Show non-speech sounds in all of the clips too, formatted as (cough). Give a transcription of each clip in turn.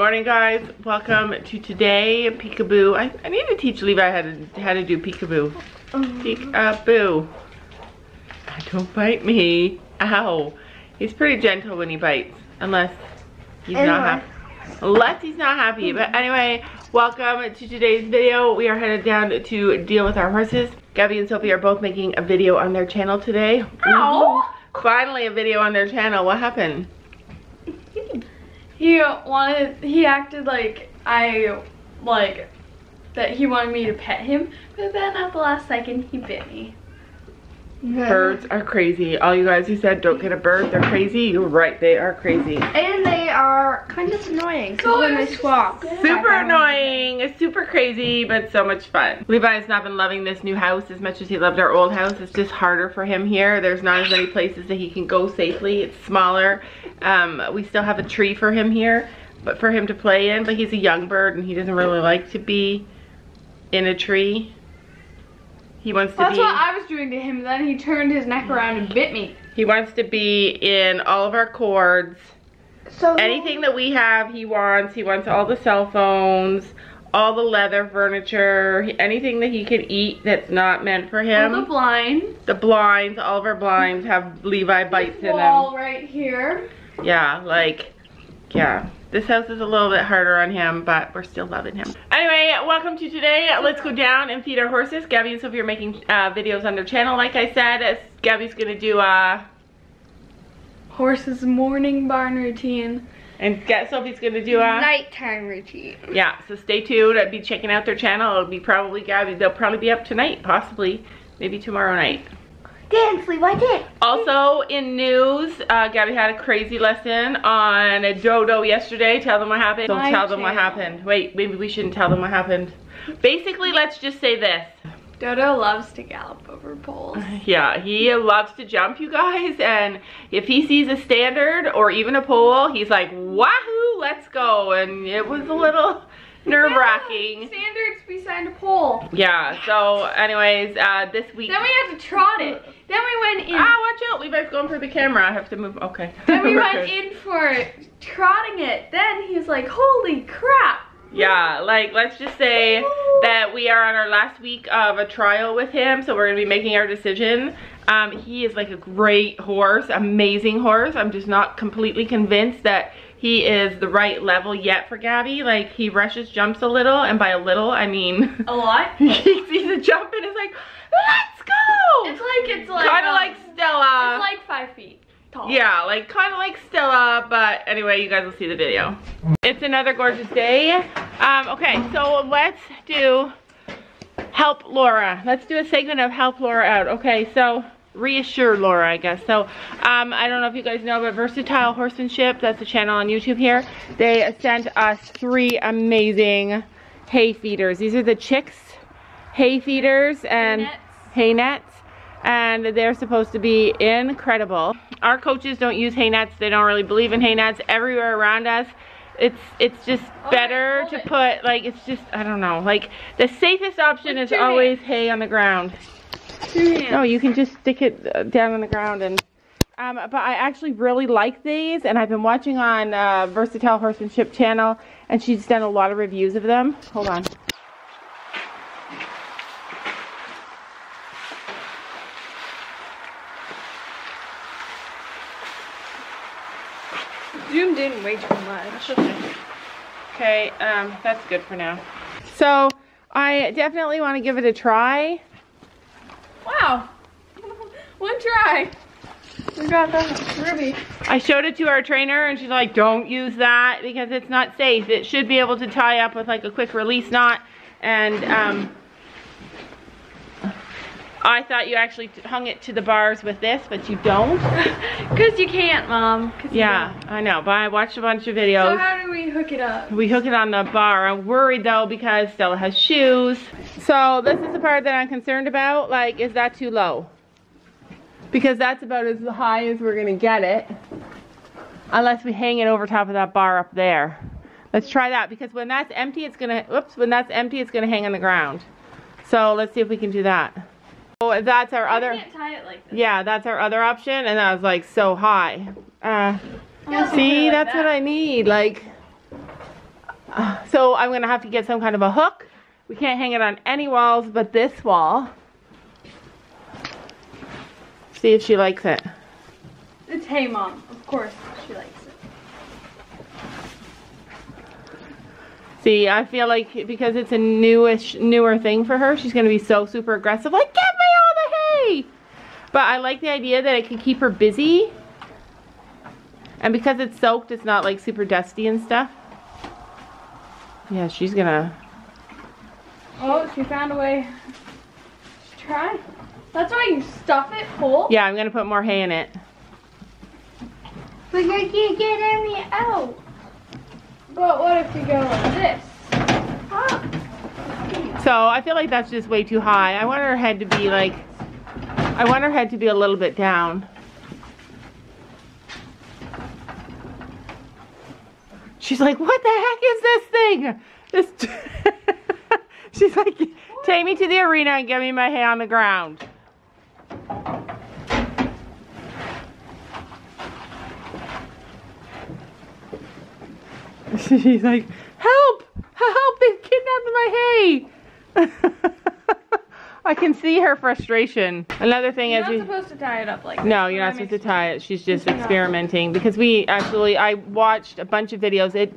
morning guys. Welcome to today peekaboo. I, I need to teach Levi how to how to do peekaboo. Peekaboo. Ah, Don't bite me. Ow. He's pretty gentle when he bites. Unless he's not happy. Unless he's not happy. But anyway, welcome to today's video. We are headed down to deal with our horses. Gabby and Sophie are both making a video on their channel today. Ow. Finally a video on their channel. What happened? He wanted, he acted like I, like, that he wanted me to pet him, but then at the last second, he bit me. Birds are crazy. All you guys who said don't get a bird, they're crazy. You're right, they are crazy. And they are kind of annoying So when they squawk. Super annoying, it's super crazy, but so much fun. Levi has not been loving this new house as much as he loved our old house. It's just harder for him here. There's not as many places that he can go safely. It's smaller. Um, we still have a tree for him here, but for him to play in, but he's a young bird and he doesn't really like to be in a tree. He wants to That's be what I was doing to him, then he turned his neck around and bit me. he wants to be in all of our cords. So Anything that we have, he wants. He wants all the cell phones, all the leather furniture, anything that he can eat that's not meant for him. the blind. the blinds, all of our blinds have Levi bites This in wall them. right here. Yeah, like, yeah. This house is a little bit harder on him, but we're still loving him. Anyway, welcome to today. Let's go down and feed our horses. Gabby and Sophie are making uh, videos on their channel. Like I said, Gabby's gonna do, a... Horse's morning barn routine. and Sophie's gonna do, uh, nighttime routine. yeah, so stay tuned. I'd be checking out their channel. It'll be probably Gabby. They'll probably be up tonight, possibly, maybe tomorrow night. Dance, Levi, dance. Also in news, uh, Gabby had a crazy lesson on a dodo yesterday. Tell them what happened. Don't My tell them what happened. Wait, maybe we shouldn't tell them what happened. Basically, let's just say this. Dodo loves to gallop over poles. (laughs) Yeah, he loves to jump, you guys, and if he sees a standard or even a pole, he's like, wahoo, let's go. And it was a little (laughs) nerve-wracking. Standards beside a pole. Yeah, so anyways, uh, this week... Then we had to trot it. Then we went in. Ah, watch out, Levi's going for the camera. I have to move, okay. Then we (laughs) went in for trotting it. Then he was like, holy crap. Yeah, like let's just say that we are on our last week of a trial with him, so we're gonna be making our decision. Um, he is like a great horse, amazing horse. I'm just not completely convinced that he is the right level yet for Gabby. Like he rushes, jumps a little, and by a little, I mean (laughs) (laughs) A lot. he sees a jump and is like, let's go! It's like, it's like. kind of um, like Stella. It's like five feet tall. Yeah, like kind of like Stella, but anyway, you guys will see the video. It's another gorgeous day. Um, okay, so let's do help Laura. Let's do a segment of help Laura out. Okay, so reassure Laura, I guess. So um, I don't know if you guys know, but Versatile Horsemanship, that's a channel on YouTube here. They sent us three amazing hay feeders. These are the Chix hay feeders and nets. hay nets and they're supposed to be incredible. Our coaches don't use hay nets. They don't really believe in hay nets. Everywhere around us, it's it's just Hold better it, to it. put like it's just I don't know. Like the safest option With is always hay on the ground. Hands. No, you can just stick it uh, down on the ground and. Um, but I actually really like these, and I've been watching on uh, Versatile Horsemanship channel, and she's done a lot of reviews of them. Hold on. Zoomed in way too much. Okay, um, that's good for now. So I definitely want to give it a try. Wow. (laughs) One try. We got that. Ruby. I showed it to our trainer and she's like, don't use that because it's not safe. It should be able to tie up with like a quick release knot. And um, I thought you actually hung it to the bars with this, but you don't. (laughs) Because you can't, Mom. Yeah, I know, but I watched a bunch of don't. So videos. how do we hook it up? We hook it on the bar. I'm worried though because Stella has shoes. So this is the part that I'm concerned about. Like, is that too low? Because that's about as high as we're gonna get it. Unless we hang it over top of that bar up there. Let's try that because when that's empty, it's gonna, whoops, when that's empty, it's gonna hang on the ground. So let's see if we can do that. Oh, that's our I other, can't tie it like yeah, that's our other option. And that was like so high. Uh, I wanna put it see, like that's that. what I need. Like, Uh, so I'm gonna have to get some kind of a hook. We can't hang it on any walls but this wall. See if she likes it. It's Hey Mom. Of course she likes it. See, I feel like because it's a newish, newer thing for her, she's gonna be so super aggressive, like, give me all the hay! But I like the idea that it can keep her busy. And because it's soaked, it's not like super dusty and stuff. Yeah, she's gonna, Oh, she found a way. She's trying. That's why you stuff it full. yeah, I'm gonna put more hay in it. But I can't get any out. But what if you go like this? So I feel like that's just way too high. I want her head to be like, I want her head to be a little bit down. She's like, what the heck is this thing? This. (laughs) She's like, take me to the arena and give me my hay on the ground. (laughs) She's like, help! Help! They've kidnapped my hay! (laughs) I can see her frustration. Another thing You're is not we, supposed to tie it up like no, this. you're not supposed to tie it. She's just You're experimenting because we actually I watched a bunch of videos. It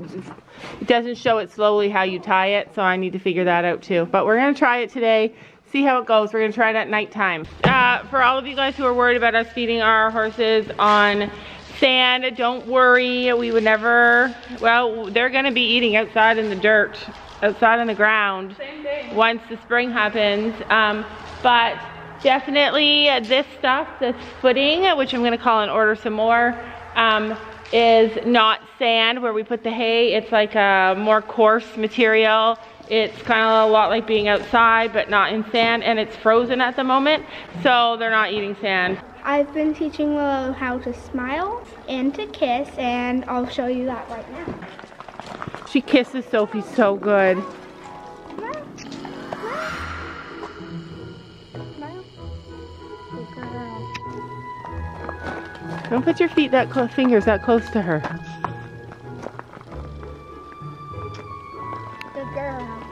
it doesn't show it slowly how you tie it, so I need to figure that out too. But we're gonna try it today. See how it goes. We're gonna try it at nighttime. Uh, for all of you guys who are worried about us feeding our horses on sand, don't worry. We would never. Well, they're gonna be eating outside in the dirt, outside on the ground Same thing. once the spring happens. Um, but definitely this stuff, this footing, which I'm gonna call and order some more, um, is not sand where we put the hay. It's like a more coarse material. It's kind of a lot like being outside, but not in sand, and it's frozen at the moment, so they're not eating sand. I've been teaching Willow how to smile and to kiss, and I'll show you that right now. She kisses Sophie so good. Don't put your feet that close, fingers that close to her. Good girl.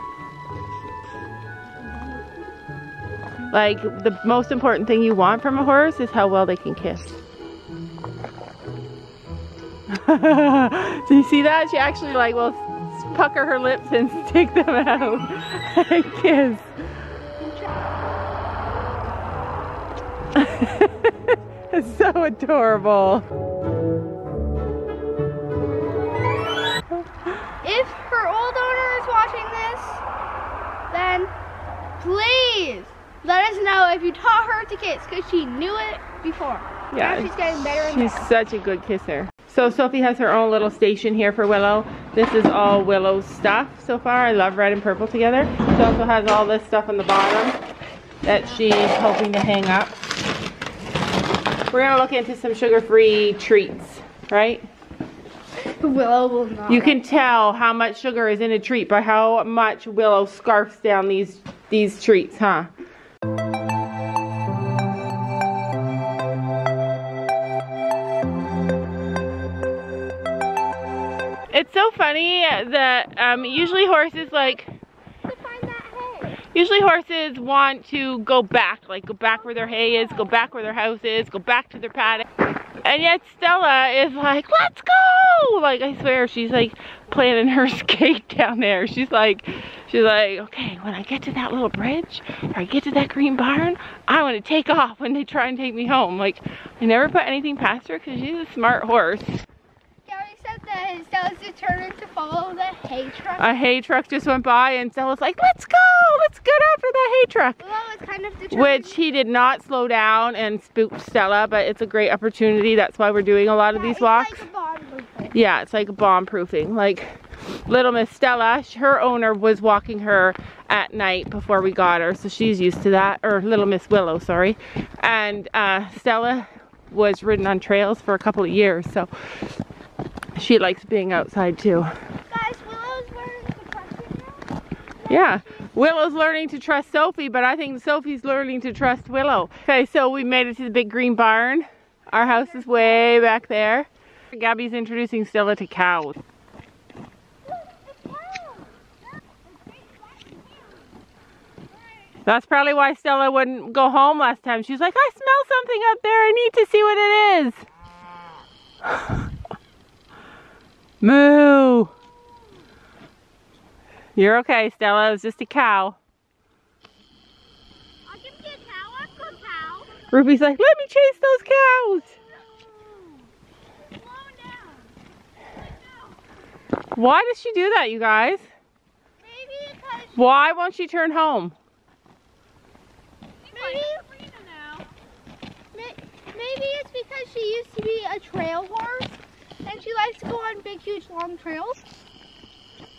Like, the most important thing you want from a horse is how well they can kiss. (laughs) Do you see that? She actually like will s- pucker her lips and (laughs) stick them out (laughs) and kiss. (laughs) it's so adorable. If her old owner is watching this, then please let us know if you taught her to kiss because she knew it before. Yeah, Now she's getting better and She's better. such a good kisser. So Sophie has her own little station here for Willow. This is all Willow's stuff so far. I love red and purple together. She also has all this stuff on the bottom that she's hoping to hang up. We're gonna look into some sugar-free treats, right? Willow will not. You can tell how much sugar is in a treat by how much Willow scarfs down these these treats, huh? It's so funny that um, usually horses like to find that hay. usually horses want to go back, like go back where their hay is, go back where their house is, go back to their paddock. And yet Stella is like, let's go! Like I swear she's like planning her (laughs) skate down there. She's like, she's like, okay, when I get to that little bridge or I get to that green barn, I want to take off when they try and take me home. Like I never put anything past her because she's a smart horse. Gary said that Stella's determined to follow the hay truck. A hay truck just went by and Stella's like, let's go, let's get after that hay truck. Willow is kind of determined. Which he did not slow down and spook Stella, but it's a great opportunity. That's why we're doing a lot of Yeah, these it's walks. Like. Yeah, it's like bomb proofing. Like little Miss Stella, her owner was walking her at night before we got her, so she's used to that. Or little Miss Willow, sorry. And uh, Stella was ridden on trails for a couple of years, so she likes being outside too. Yeah, Willow's learning to trust Sophie, but I think Sophie's learning to trust Willow. Okay, so we made it to the big green barn. Our house is way back there. Gabby's introducing Stella to cows. That's probably why Stella wouldn't go home last time. She's like, I smell something up there. I need to see what it is. (laughs) Moo. You're okay, Stella. It was just a cow. I'll give you a cow. Let's go, cow. Ruby's like, let me chase those cows. Slow down. Why does she do that, you guys? Maybe because Why won't she turn home? maybe maybe it's because she used to be a trail horse and she likes to go on big, huge, long trails.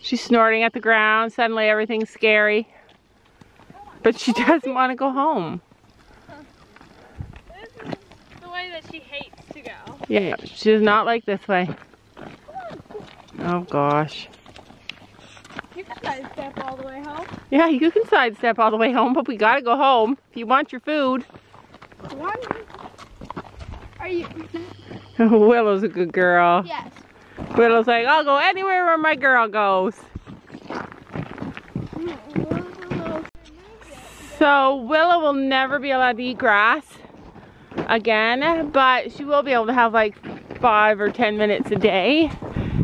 She's snorting at the ground. Suddenly everything's scary. But she doesn't want to go home. This is the way that she hates to go. Yeah, she does not like this way. Oh gosh. You can sidestep all the way home. Yeah, you can sidestep all the way home, but we gotta go home if you want your food. One. Are you? (laughs) Willow's a good girl. Yes. Willow's like, I'll go anywhere where my girl goes. So Willow will never be allowed to eat grass again, but she will be able to have like five or ten minutes a day.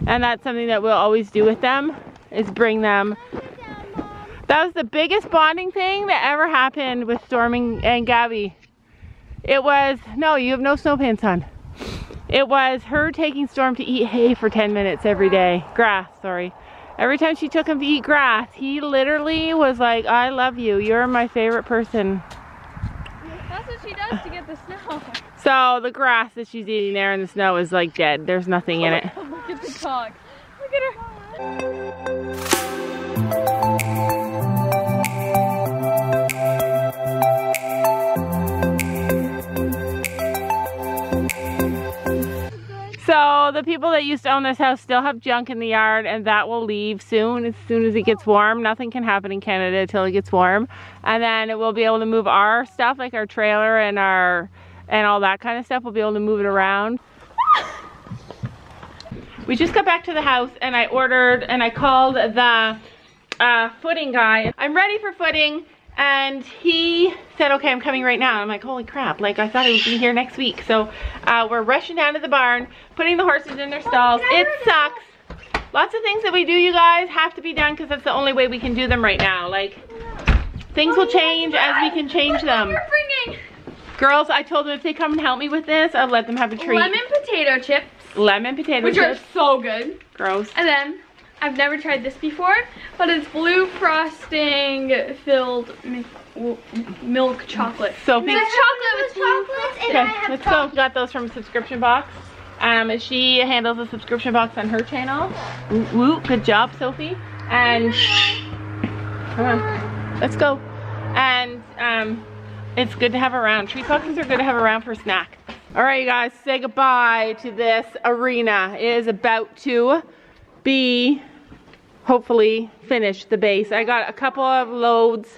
And that's something that we'll always do with them, is bring them. That was the biggest bonding thing that ever happened with Storming and Gabby. It was, no, you have no snow pants on. It was her taking Storm to eat hay for 10 minutes every day. Grass, sorry. Every time she took him to eat grass, he literally was like, I love you. You're my favorite person. That's what she does to get the snow. So the grass that she's eating there in the snow is like dead. There's nothing in it. (laughs) Look at the dog. Look at her. The people that used to own this house still have junk in the yard and that will leave soon as soon as it gets warm. Nothing can happen in Canada until it gets warm. And then we'll be able to move our stuff like our trailer and our and all that kind of stuff. We'll be able to move it around. We just got back to the house and I ordered and I called the uh, footing guy. I'm ready for footing and he said, okay, I'm coming right now. I'm like, holy crap, like I thought I would be here next week. So uh, we're rushing down to the barn, putting the horses in their stalls. It sucks. Lots of things that we do, you guys, have to be done because that's the only way we can do them right now. Like, things will change as we can change them. Girls, I told them if they come and help me with this, I'll let them have a treat. lemon potato chips, Lemon potato which are so good. Gross. And then I've never tried this before, but it's blue frosting filled milk chocolate. Sophie. It's chocolate with blue chocolates and Okay, I have let's go. Got those from a subscription box. Um, she handles a subscription box on her channel. Woo, woo, good job, Sophie. And come on, let's go. And um, it's good to have around. Treat boxes are good to have around for a snack. All right, you guys, say goodbye to this arena. It is about to be hopefully finish the base. I got a couple of loads,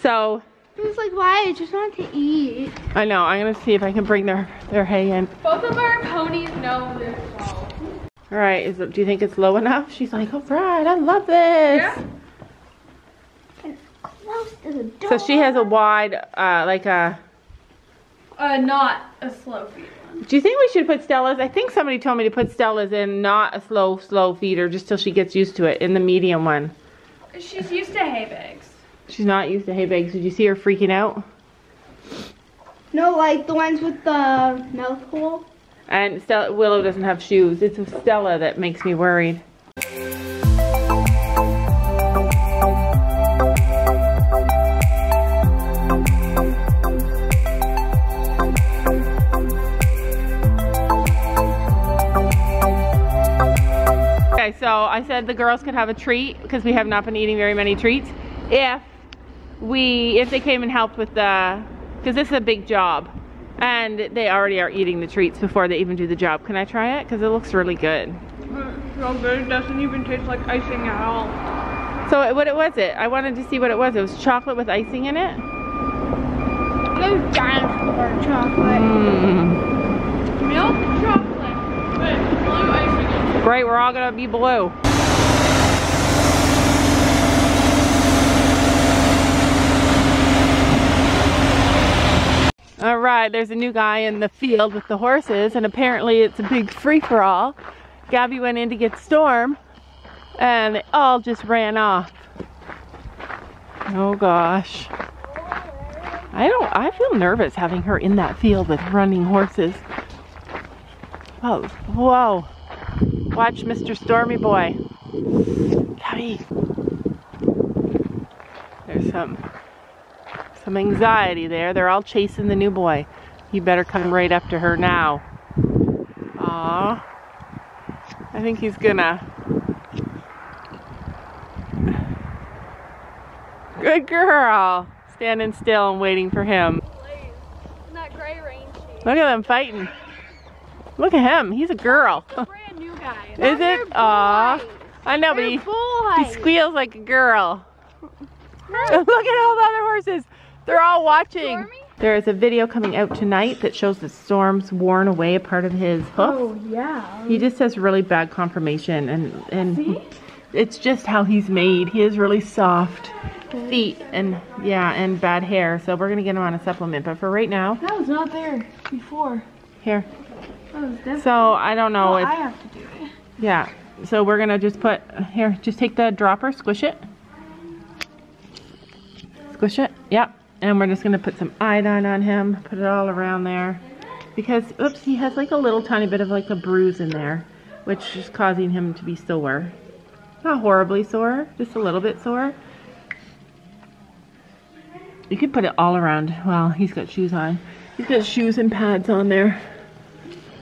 so It was like, why? I just want to eat. I know. I'm gonna see if I can bring their their hay in. Both of our ponies know this song. All right, is it, do you think it's low enough? She's like, all right, I love this. Yeah. Close to the door. So she has a wide, uh, like a, Uh, not a slow feed one. Do you think we should put Stella's? I think somebody told me to put Stella's in not a slow, slow feeder just till she gets used to it in the medium one. She's used to hay bags. She's not used to hay bags. Did you see her freaking out? No, like the ones with the mouth hole. And Stella, Willow doesn't have shoes. It's Stella that makes me worried. So I said the girls could have a treat because we have not been eating very many treats. If we, if they came and helped with the, because this is a big job. And they already are eating the treats before they even do the job. Can I try it? Because it looks really good. So good, it doesn't even taste like icing at all. So what it was it? I wanted to see what it was. It was chocolate with icing in it. No giant chocolate. Mm. Milk chocolate Great, we're all gonna be blue. All right, There's a new guy in the field with the horses, and apparently it's a big free for all. Gabby went in to get Storm, and they all just ran off. Oh gosh. I don't, I feel nervous having her in that field with running horses. Oh, whoa. Watch Mr. Stormy Boy. Gabby. There's some some anxiety there. They're all chasing the new boy. You better come right up to her now. Aw. I think he's gonna. Good girl. Standing still and waiting for him. That gray range. Look at them fighting. Look at him. He's a girl. a brand new guy. (laughs) Is it? Aw. I know, but he, he squeals like a girl. (laughs) Look at all the other horses. They're all watching. Stormy? There is a video coming out tonight that shows that Storm's worn away a part of his oh, hoof. Oh yeah. He just has really bad conformation and and it's just how he's made. He has really soft feet and yeah, and bad hair. So we're gonna get him on a supplement. But for right now, That was not there before. here. Oh, Different. So I don't know well, if I have to do it. yeah. So we're gonna just put here, just take the dropper, squish it. Squish it, yep. And we're just gonna put some iodine on him, put it all around there. Because oops, he has like a little tiny bit of like a bruise in there, which is causing him to be sore. Not horribly sore, just a little bit sore. You could put it all around. Well, he's got shoes on. He's got shoes and pads on there.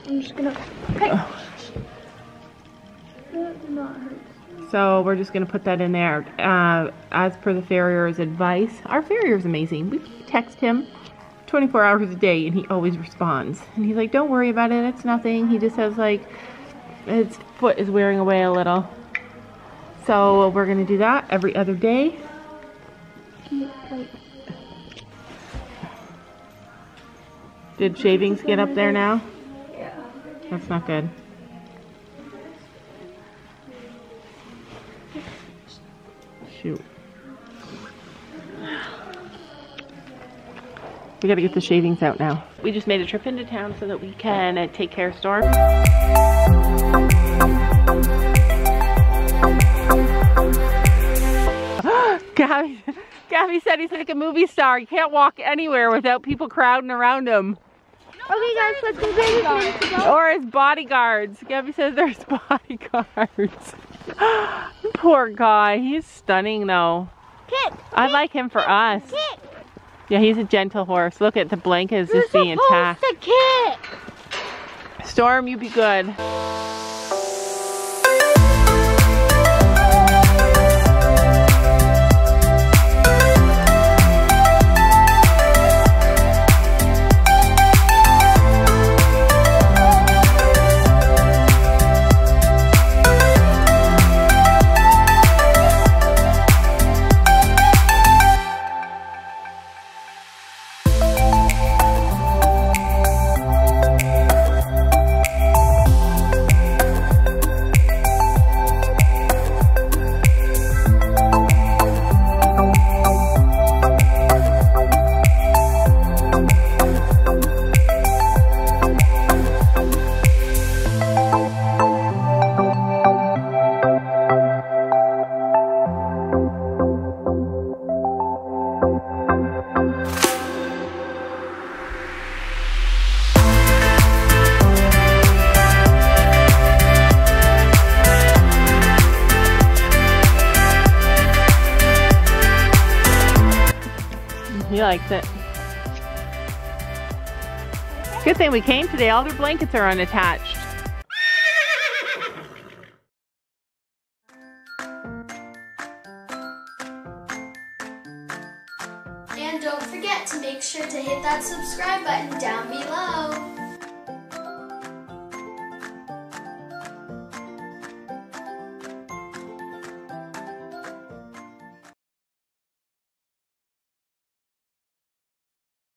I'm just gonna. Oh. Not hurt. So we're just gonna put that in there. Uh, as per the farrier's advice, our farrier's amazing. We text him 24 hours a day and he always responds. And he's like, don't worry about it, it's nothing. He just says like, his foot is wearing away a little. So we're gonna do that every other day. Did shavings get up there now? That's not good. Shoot. We gotta get the shavings out now. We just made a trip into town so that we can uh, take care of Storm. (gasps) Gabby, (laughs) Gabby said he's like a movie star. He can't walk anywhere without people crowding around him. Okay, guys, let's go get his go. Or his bodyguards. Gabby says there's (laughs) bodyguards. (gasps) Poor guy. He's stunning though. Kick. I like him for us. Kick. Yeah, he's a gentle horse. Look at the blanket is just being attacked. to kick. Storm, you be good. He likes it. Good thing we came today. All their blankets are unattached. And don't forget to make sure to hit that subscribe button down below.